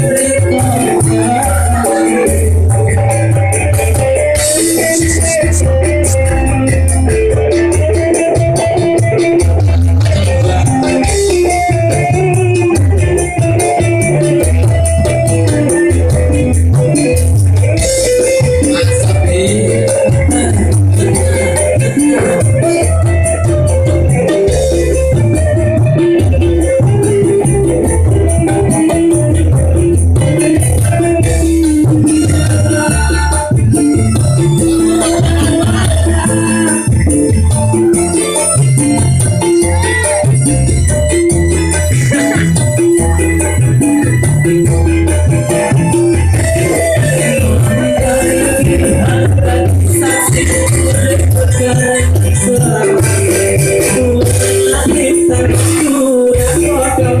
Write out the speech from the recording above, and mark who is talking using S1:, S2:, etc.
S1: Thank Wait.